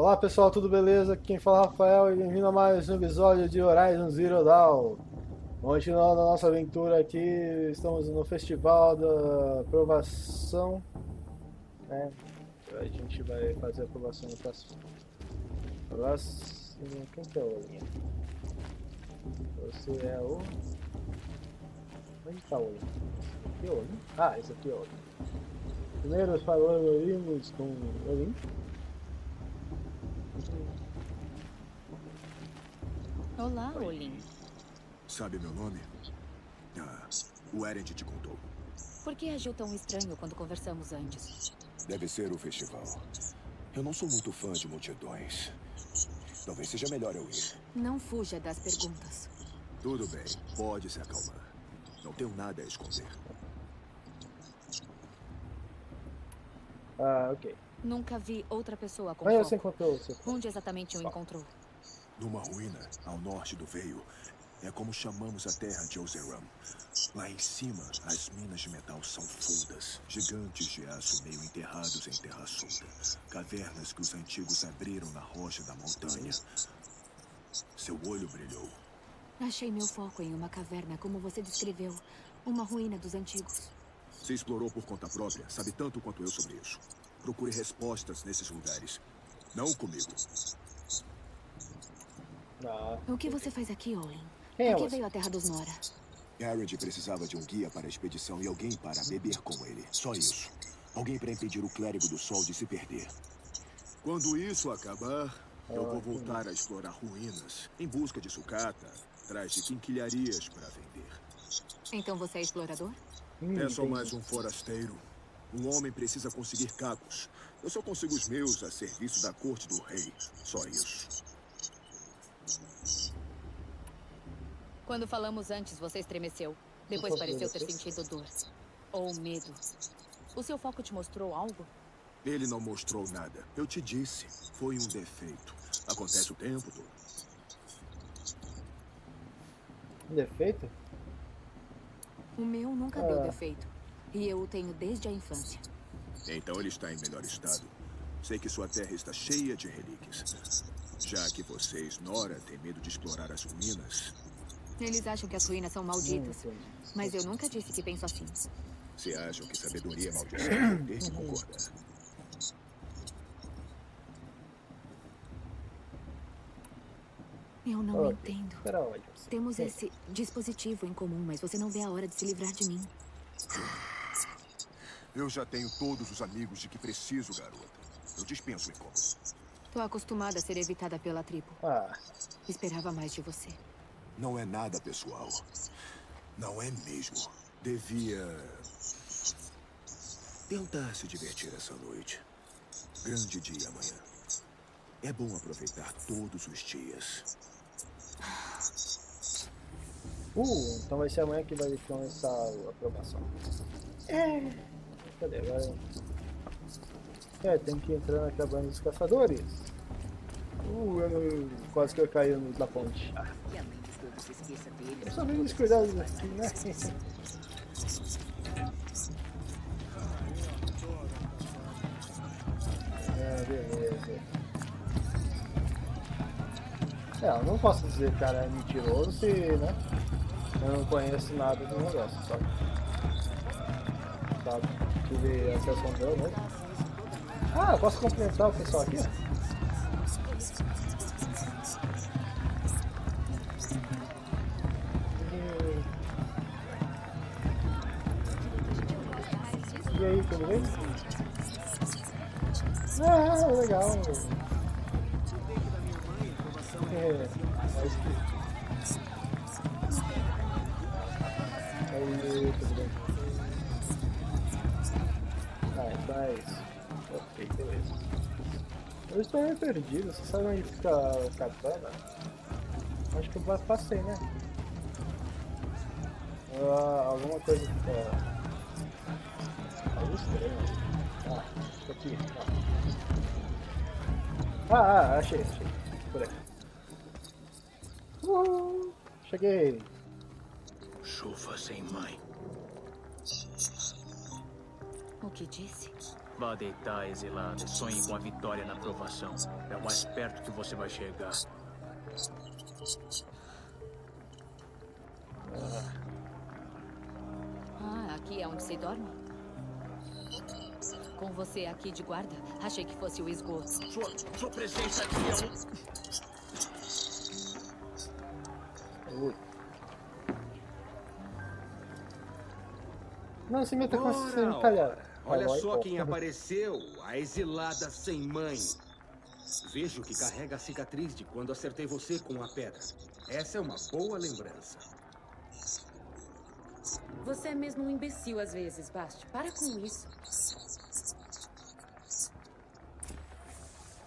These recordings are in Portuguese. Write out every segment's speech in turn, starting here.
Olá pessoal, tudo beleza? Aqui quem fala é Rafael e bem-vindo a mais um episódio de Horizon Zero Dawn. Continuando a nossa aventura aqui, estamos no Festival da Aprovação. Né? A gente vai fazer a aprovação no próximo. Próximo. Quem que é o Olinha? Você é o. Onde está o Olinha? Aqui é o Olinha? Ah, esse aqui é o Olinha. Primeiro falamos com o Olinha. Olá, Olin. Sabe meu nome? Ah, o Erend te contou. Por que agiu tão estranho quando conversamos antes? Deve ser o festival. Eu não sou muito fã de multidões. Talvez seja melhor eu ir. Não fuja das perguntas. Tudo bem, pode se acalmar. Não tenho nada a esconder. Ah, ok. Nunca vi outra pessoa com Onde foco. você encontrou seu Onde exatamente o encontrou? Numa ruína, ao norte do Veio, é como chamamos a terra de Ozeram. Lá em cima, as minas de metal são fundas, gigantes de aço meio enterrados em terra solta. Cavernas que os antigos abriram na rocha da montanha. Seu olho brilhou. Achei meu foco em uma caverna, como você descreveu. Uma ruína dos antigos. Se explorou por conta própria, sabe tanto quanto eu sobre isso. Procure respostas nesses lugares. Não comigo. Ah, O que você faz aqui, Olin? Quem é Por que veio à Terra dos Nora? Garrett precisava de um guia para a expedição e alguém para beber com ele. Só isso. Alguém para impedir o clérigo do sol de se perder. Quando isso acabar, eu vou voltar a explorar ruínas, em busca de sucata, atrás de quinquilharias para vender. Então você é explorador? hum, É só entendi. mais um forasteiro. Um homem precisa conseguir cacos. Eu só consigo os meus a serviço da corte do rei. Só isso. Quando falamos antes, você estremeceu. Depois pareceu ter sentido dor. Ou medo. O seu foco te mostrou algo? Ele não mostrou nada. Eu te disse. Foi um defeito. Acontece o tempo todo. Defeito? O meu nunca Ah. deu defeito. E eu o tenho desde a infância. Então ele está em melhor estado. Sei que sua terra está cheia de relíquias. Já que vocês, Nora, têm medo de explorar as ruínas, Eles acham que as ruínas são malditas. Hum. Mas eu nunca disse que penso assim. se acham que sabedoria é maldição, que concordar. Eu não entendo. Espera você? Temos esse dispositivo em comum, mas você não vê a hora de se livrar de mim. Eu já tenho todos os amigos de que preciso, garota. Eu dispenso o incômodo. Tô acostumada a ser evitada pela tribo. Ah, Esperava mais de você. Não é nada pessoal. Não é mesmo. Devia. tentar se divertir essa noite. Grande dia amanhã. É bom aproveitar todos os dias. uh, então vai ser amanhã que vai começar a aprovação. É. Cadê agora? É, tem que entrar na cabana dos caçadores. Uh, eu não- quase que eu caí no- da ponte. Ah, eu só vim descuidar daqui, né? É, beleza. É, eu não posso dizer que o cara é mentiroso se, né? Eu não conheço nada do negócio, sabe? Sabe? Tive acesso ao meu, né? Ah, eu posso cumprimentar o pessoal aqui? Ah, legal. É, mas que... Tudo bem. Ok, beleza. Eu estou meio perdido, você sabe onde fica a katana? Acho que eu pa- passei, né? Ah, alguma coisa que tá... Ah, aqui. Ah, ah, achei, achei. Por aqui. Uhul, cheguei. Chuva sem mãe. O que disse? Vá deitar, exilada, e sonhe com a vitória na aprovação. É o mais perto que você vai chegar. Ah, aqui é onde se dorme? Com você aqui de guarda, achei que fosse o esgoto. Sua, sua presença aqui é um... Ui. Não se meta com esse Ora, sanitário. Olha só quem apareceu, a exilada sem mãe. Vejo que carrega a cicatriz de quando acertei você com a pedra. Essa é uma boa lembrança. Você é mesmo um imbecil às vezes, Basti. Para com isso.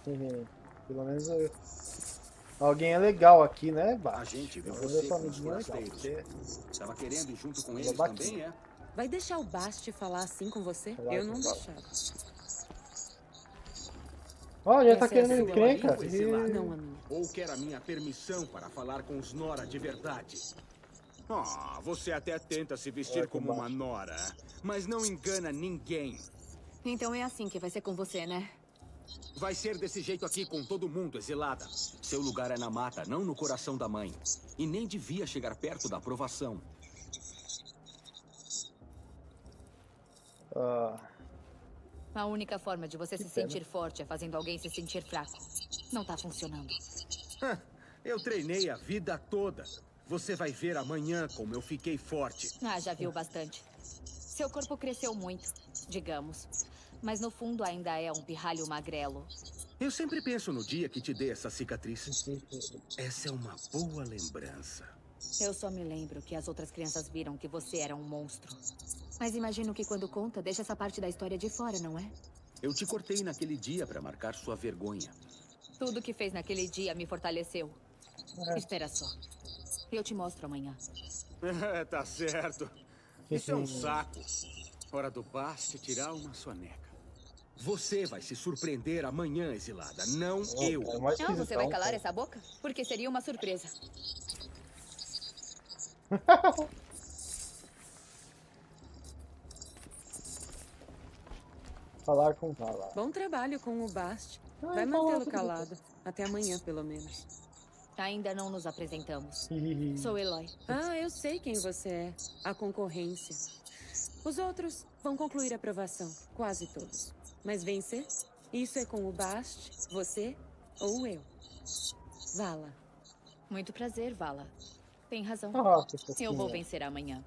Uhum. Pelo menos eu- alguém é legal aqui, né? Bah, A gente viu eu vou você ver com sua os forasteiros. porque Tava querendo ir junto com eles bate. também, é? Vai deixar o Basti falar assim com você? Vai, Eu não deixava. Ó, já tá Essa é querendo sua encrenca. E- Não. Ou quer a minha permissão para falar com os Nora de verdade? Ah, você até tenta se vestir como uma. Nora, mas não engana ninguém. Então é assim que vai ser com você, né? Vai ser desse jeito aqui com todo mundo, exilada. Seu lugar é na mata, não no coração da mãe. E nem devia chegar perto da aprovação. Ah, A única forma de você se pena. sentir forte é fazendo alguém se sentir fraco. Não tá funcionando. Eu treinei a vida toda. Você vai ver amanhã como eu fiquei forte. Ah, já viu bastante. Seu corpo cresceu muito, digamos. Mas no fundo ainda é um pirralho magrelo. Eu sempre penso no dia que te dei essa cicatriz. Essa é uma boa lembrança. Eu só me lembro que as outras crianças viram que você era um monstro. Mas imagino que quando conta, deixa essa parte da história de fora, não é? Eu te cortei naquele dia para marcar sua vergonha. Tudo que fez naquele dia me fortaleceu. É. Espera só. Eu te mostro amanhã. É, tá certo. Isso é um saco. Hora do Basti tirar uma soneca. Você vai se surpreender amanhã, exilada, não eu. é Não, você vai esquisitão, calar cara. essa boca? Porque seria uma surpresa. Falar com falar. Bom trabalho com o Basti. Ah, Vai mantê-lo calado. Até amanhã, pelo menos. Ainda não nos apresentamos. Sou Eloy. Ah, eu sei quem você é. A concorrência. Os outros vão concluir a aprovação. Quase todos. Mas vencer? Isso é com o Basti, você ou eu. Vala. Muito prazer, Vala. Tem razão. Que Eu vou vencer amanhã.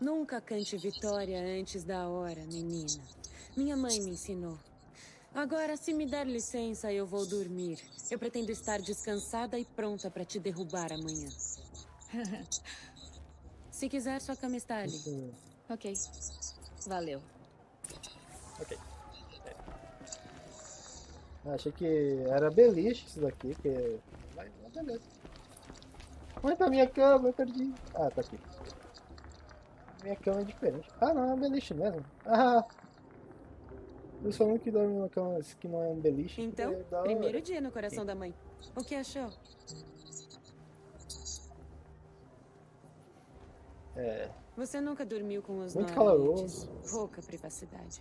Nunca cante vitória antes da hora, menina. Minha mãe me ensinou. Agora, se me der licença, eu vou dormir. Eu pretendo estar descansada e pronta para te derrubar amanhã. se quiser, sua cama está ali. Ok. Valeu. Achei que era beliche isso daqui, que. Mas beleza. Onde tá minha cama? Eu perdi. Ah, tá aqui. Minha cama é diferente. Ah, não, é um beliche mesmo. Ah! Eu sou um que dorme numa cama que não é um beliche. Então, é primeiro dia no coração da mãe. O que achou? É. Você nunca dormiu com os Muito caloroso. Pouca privacidade.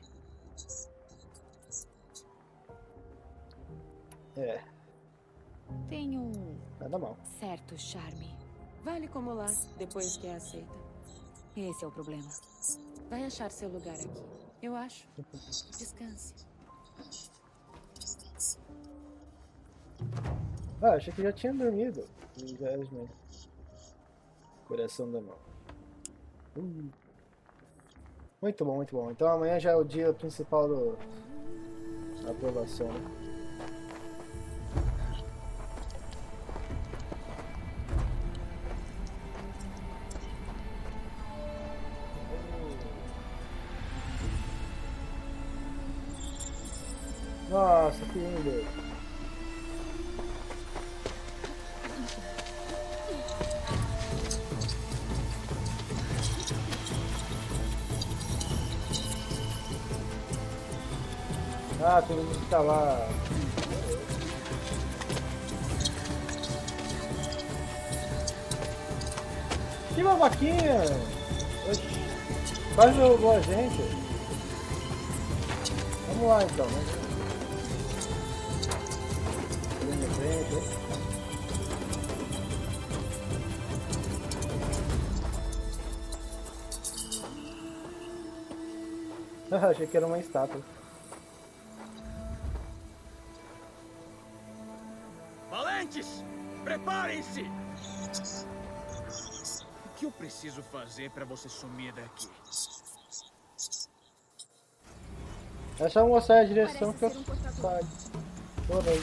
É, Tem um nada mal. certo charme. Vale como lá, depois que é aceita. Esse é o problema. Vai achar seu lugar aqui. Eu acho. Descanse. Ah, achei que já tinha dormido. Coração da mão. Uh. Muito bom, muito bom. Então amanhã já é o dia principal do... da aprovação, né? Que lindo. Ah, todo mundo tá lá. Que babaquinha! Quase derrubou a gente. Vamos lá então, né? Né? Achei que era uma estátua. Valentes! Preparem-se! O que eu preciso fazer para você sumir daqui? É só mostrar a direção que eu saio. Toda aí.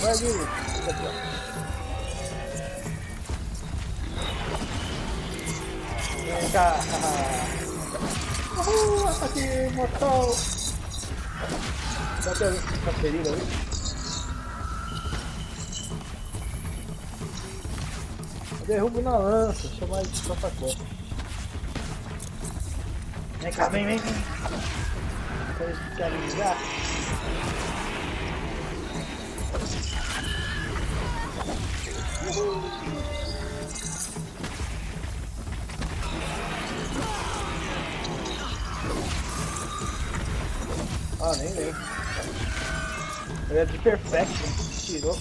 Vai, ó. Vem cá. Uhul, ataque mortal. Bate a ferida ali. Eu derrubo na lança, chamar de sapacota. Vem cá, vem, vem, vem. Vou especializar. Ah, nem lembro. Ele é de perfect, tirou.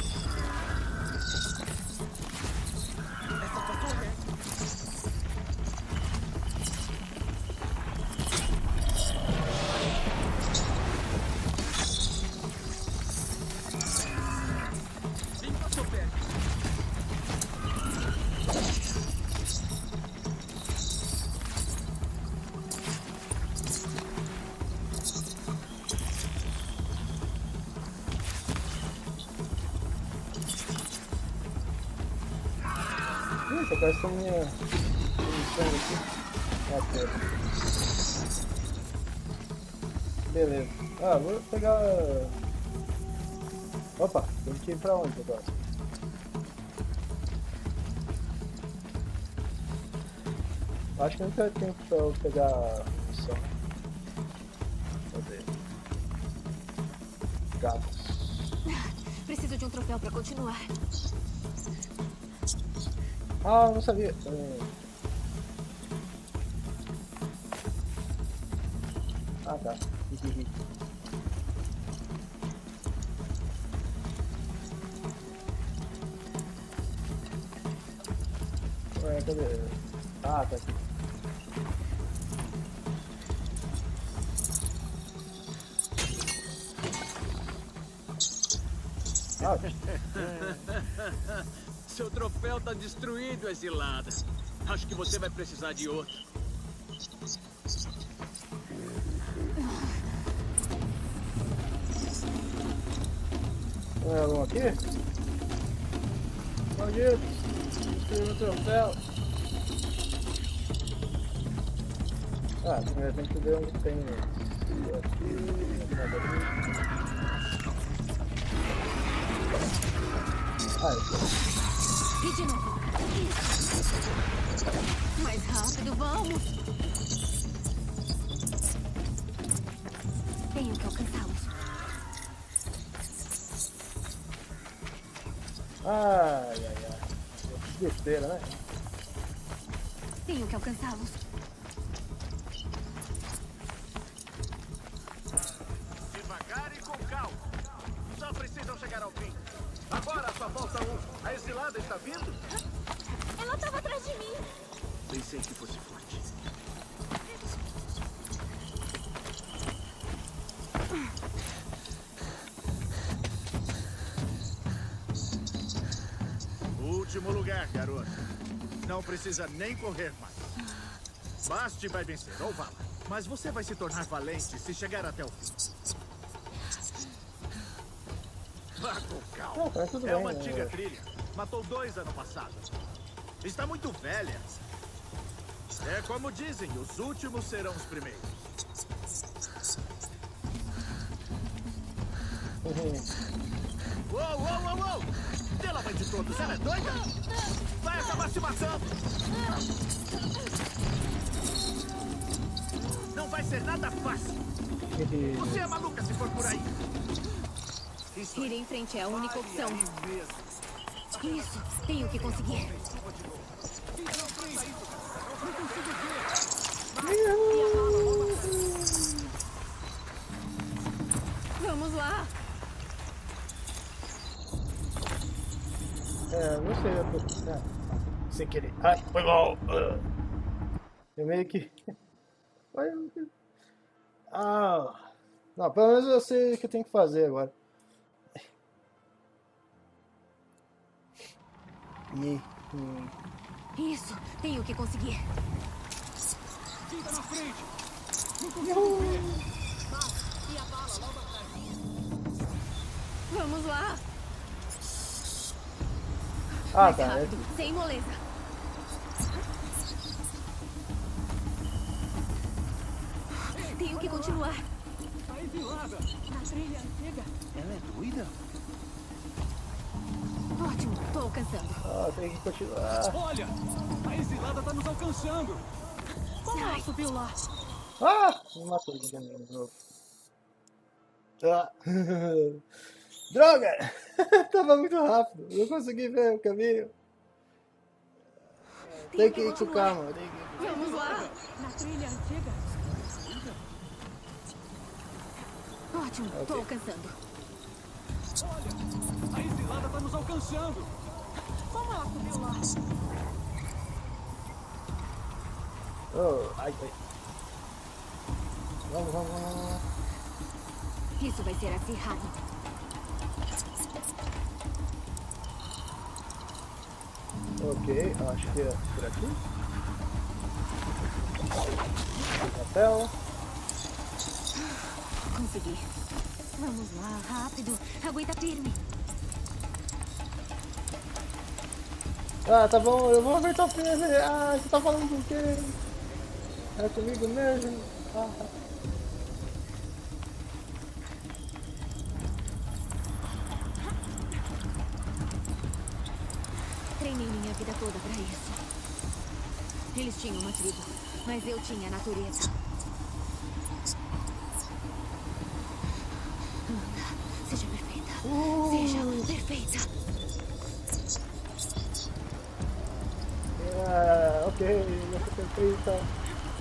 A minha munição aqui. Ok. Beleza. Ah, vou pegar. Opa, tem que ir pra onde agora? Acho que nunca tem pra eu pegar Ah, eu não sabia. É. Ah, tá. Ué, cadê? Ah, tá aqui. Ah, Seu troféu tá destruído, exilada. Acho que você vai precisar de outro. Tem algum aqui? Maldito! Destruiu o troféu! Ah, primeiro tem que ver onde tem esse aqui. nada ali. Ah, esse aqui. E de novo. Mais rápido, vamos. Tenho que alcançá-los. Ai, ai, ai. Que besteira, né? Tenho que alcançá-los. Precisa nem correr mais. Basti vai vencer, ou Vala. Mas você vai se tornar valente se chegar até o fim. Vá com calma. Não, tá é bem, uma né? antiga trilha. Matou dois ano passado. Está muito velha. É como dizem, os últimos serão os primeiros. Uou, uou, uou, uou! Pela mãe de todos, ela é doida? Vai acabar se matando. Não vai ser nada fácil. Você é maluca se for por aí. Isso Ir em frente é a única opção. Isso, tenho que conseguir. Vamos lá. É, não sei, eu tô. Ah, sem querer. Ai, foi mal. Ah. Eu meio que. Ah. Não, pelo menos eu sei o que eu tenho que fazer agora. E. hum, Isso, tenho que conseguir. Fica na frente. Vamos lá. Ah, tá. é- rápido, sem moleza. Que continuar. Tá exilada. Ela é doida? Ótimo, tô alcançando. Ah, tem que continuar. Olha, a exilada tá nos alcançando. Como ela subiu lá? Ah! Me matou de novo. Ah. Droga! Tava muito rápido. Não consegui ver o caminho. Tem que ir com calma. Tem que ir com Vamos lá. Na trilha antiga? Ótimo, tô alcançando. Olha, a exilada tá nos alcançando. Como ela subiu lá? Oh, ai, ai. Vamos, vamos, vamos, vamos. Isso vai ser acirrado. Ok, acho que é por aqui. Papel. Consegui. Vamos lá, rápido. Aguenta firme. Ah, tá bom, eu vou apertar o firme. Ah, você tá falando com quem? É comigo mesmo? Ah, Treinei minha vida toda pra isso. Eles tinham uma tribo, mas eu tinha a natureza. Perfeita.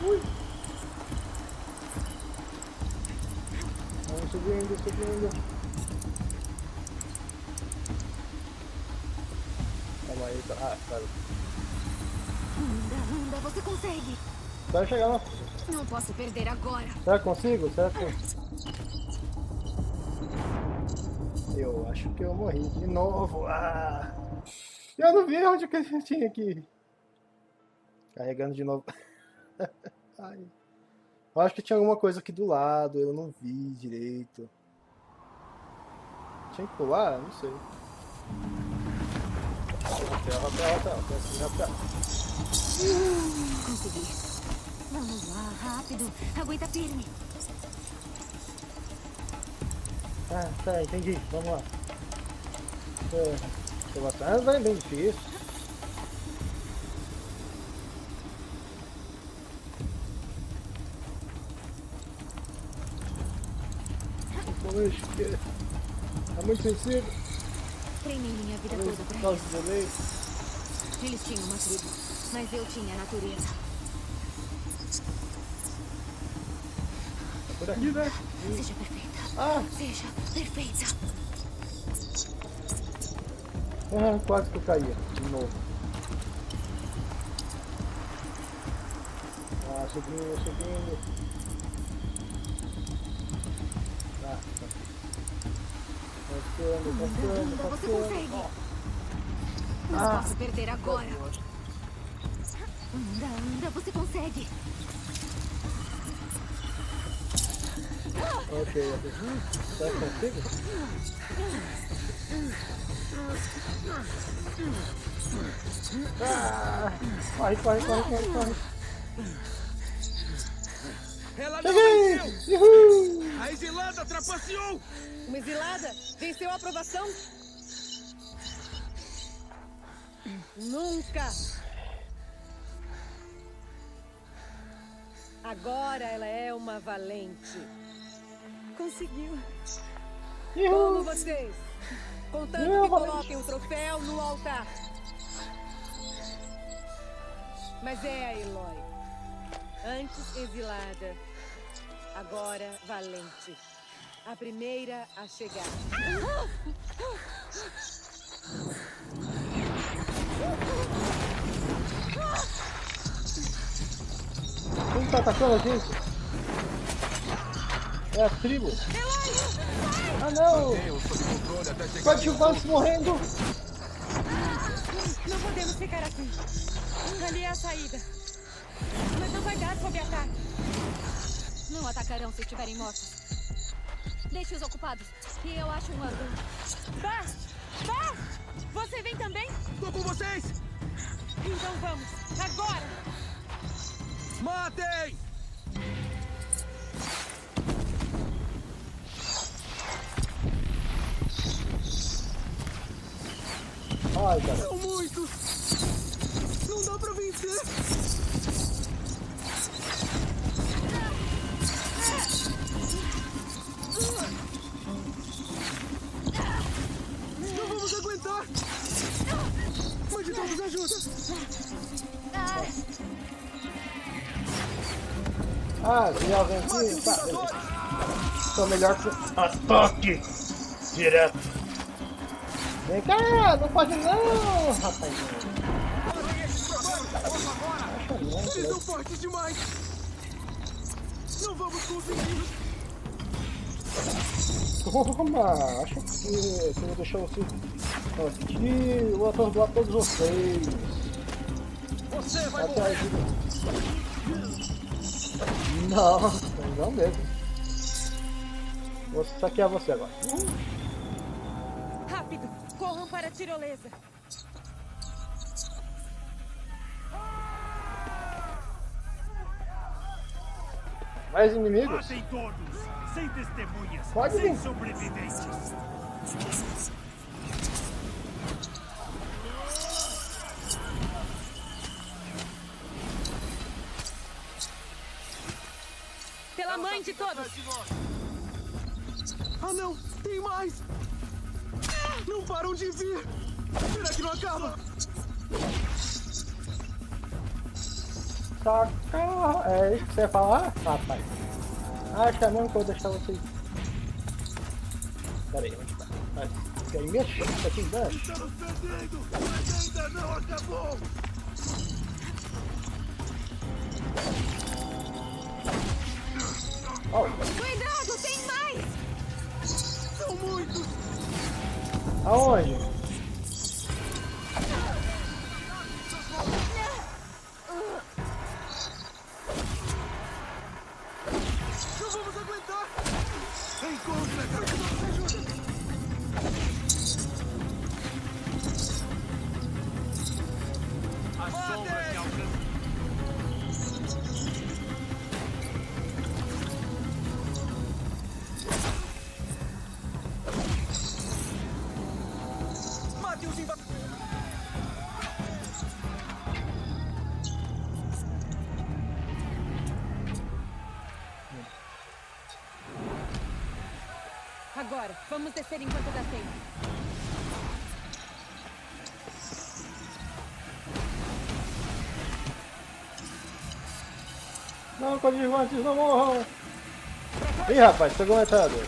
Ui. Vamos subindo, subindo. Calma aí, tá. Ah, tá. Anda, anda, você consegue. Vai chegar lá. Não posso perder agora. Será que consigo? Será que... Eu acho que eu morri de novo. Ah! Eu não vi onde que eu tinha que ir. Carregando de novo. Eu acho que tinha alguma coisa aqui do lado, eu não vi direito. Tinha que pular? Não sei. Rapel, rapel, rapel. Consegui. Vamos lá, rápido. Aguenta firme. Ah, tá, entendi. Vamos lá. É, tô bastante, vai bem difícil. Poxa, que é muito sensível. Treinei minha vida Talvez toda por causa delay. Eles tinham uma tribo, mas eu tinha a natureza. Por aqui, né? Seja perfeita. Ah, Seja perfeita. ah, quase que eu caía de novo. Ah, subindo, subindo. Ah, tá. Passando, Anda, passando, anda, você consegue. Não Ah. posso perder agora. Anda, anda, você consegue. Ok, ok. Será que consigo? Ah, corre, corre, corre, corre, corre. Ela não Cheguei! Uhul! A exilada trapaceou! Uma exilada? Venceu a aprovação? Nunca! Agora ela é uma valente. Conseguiu. Como vocês? Contanto que coloquem o troféu no altar. Mas é a Eloy. Antes exilada, agora valente. A primeira a chegar. Quem tá atacando a gente? É a tribo. Ah não! Coadjuvantes morrendo! Não podemos ficar aqui. Ali é a saída. Mas não vai dar sob ataque. Não atacarão se estiverem mortos. Deixe os ocupados. E eu acho um ângulo. Bast! Bast! Você vem também? Tô com vocês! Então vamos. Agora! Matem! Ai, cara. São muitos! Não dá pra vencer! Vamos aguentar! Mãe de todos, ajuda! Ah, tem alguém aqui? Tá, melhor que... Ataque! Direto! Vem cá, não pode não, rapaz. Né? são fortes demais! Não vamos conseguir! Toma, acho que eu deixar você aqui, eu vou atordoar todos vocês. Você vai Até morrer! ajuda. Não, não mesmo. Vou saquear você agora. Rápido! Corram para a tirolesa. Mais inimigos? Matem todos! Sem testemunhas! Pode sem vir. sobreviventes! Pela mãe de todos! Ah não! Tem mais! Não param de vir! Será que não acaba? Saca. É isso que você ia falar, rapaz? Acha mesmo que eu vou deixar vocês. Pera aí, onde tá? Vai. Fica aí, mexe, fica aqui embaixo. Estamos perdendo! Mas ainda não acabou! Ó, Cuidado, tem mais! São muitos! aonde? Encontra! Agora, vamos descer enquanto dá tempo. Não, coadjuvantes, não morram! Ih, rapaz, pegou um metralhador.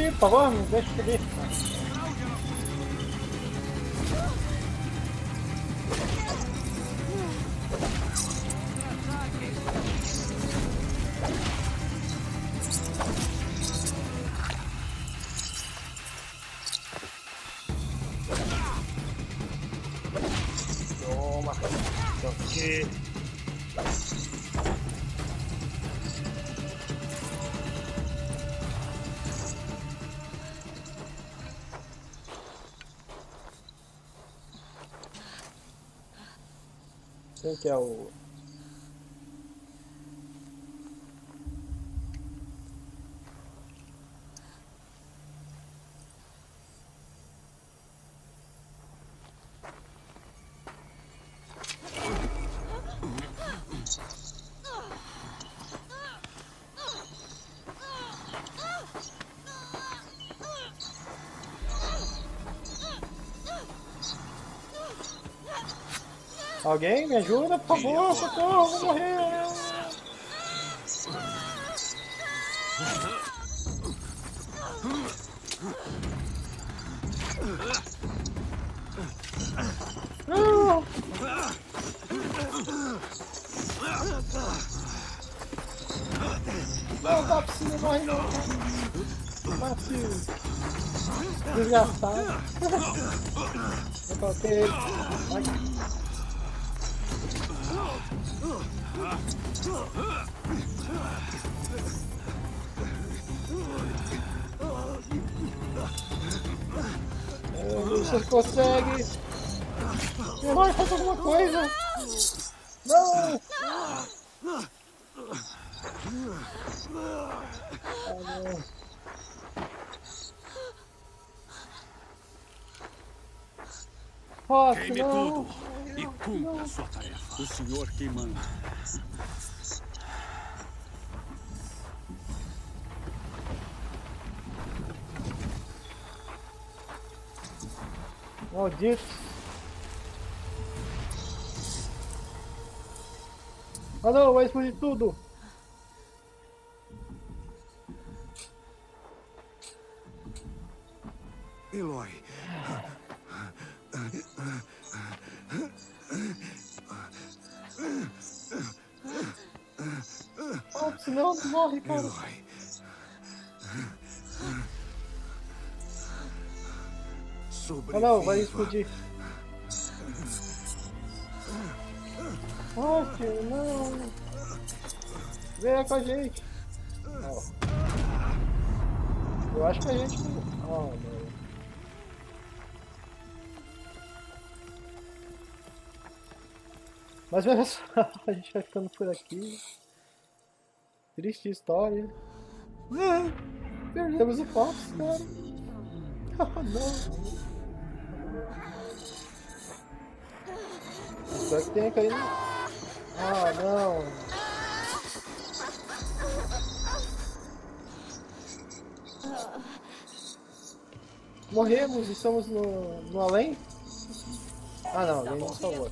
Subir, por favor, me deixa subir. Quem que é o. Alguém me ajuda, por favor, socorro, vou morrer. Não! Não dá pra cima, morre não. Macio. Desgastado. Eu coloquei ele. Ai. Você consegue! Meu irmão, faz alguma coisa! Não! Ah, não. Queime tudo e cumpra a sua tarefa. O senhor quem manda. Maldito! Ah não, vai explodir tudo! Eloy. Senão morre, cara! Eloy. Ah não, vai Sobreviva. explodir! Rock, não! Venha com a gente! Ó. Eu acho que a gente. Oh, não. Mas olha só, a gente vai ficando por aqui. Triste história. Ah, perdemos o Fox, cara. Oh, não. Será que tem cair? Ah, não. Morremos, estamos no, no além? Ah não, alguém nos salvou.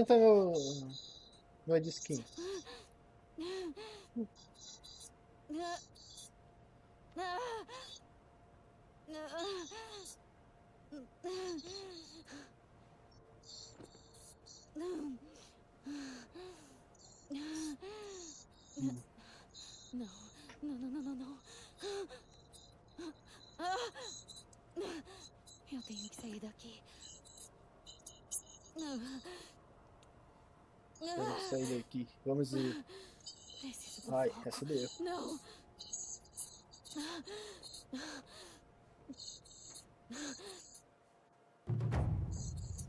Onde tá meu. meu disquinho? Não, não, não, não, não, não. Eu tenho que sair daqui. Vamos sair daqui. Vamos ir. Preciso Ai, essa deu. Não.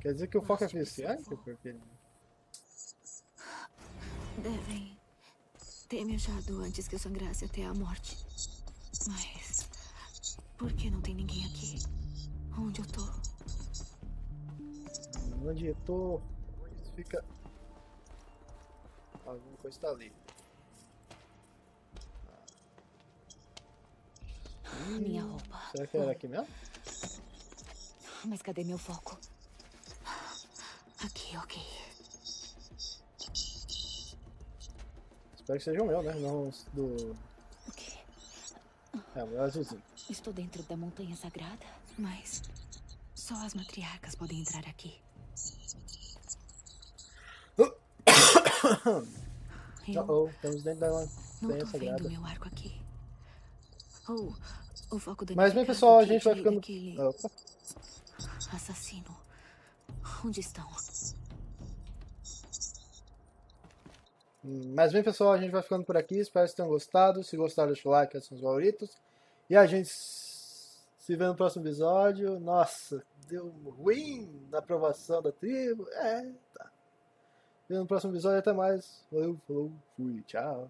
Quer dizer que o foco é viciante? Porque... Devem ter me achado antes que eu sangrasse até a morte. Mas. Por que não tem ninguém aqui? Onde eu tô? Onde eu tô? Onde fica? Alguma coisa tá ali. Minha roupa. Será que era aqui mesmo? Mas cadê meu foco? Aqui, ok. Espero que seja o meu, né? Não do. O quê? É, o meu azulzinho. Estou dentro da montanha sagrada, mas só as matriarcas podem entrar aqui. Eu Oh, estamos dentro da montanha sagrada. meu arco aqui. Ou o foco da Mas bem, pessoal, a gente vai ficando. que- Opa. Assassino. Onde estão? Mas bem, pessoal, a gente vai ficando por aqui. Espero que tenham gostado. Se gostaram, deixa o like, ativem os favoritos. E a gente se vê no próximo episódio. Nossa, deu ruim na aprovação da tribo. É, tá. Vê no próximo episódio. Até mais. Valeu, falou, fui, tchau.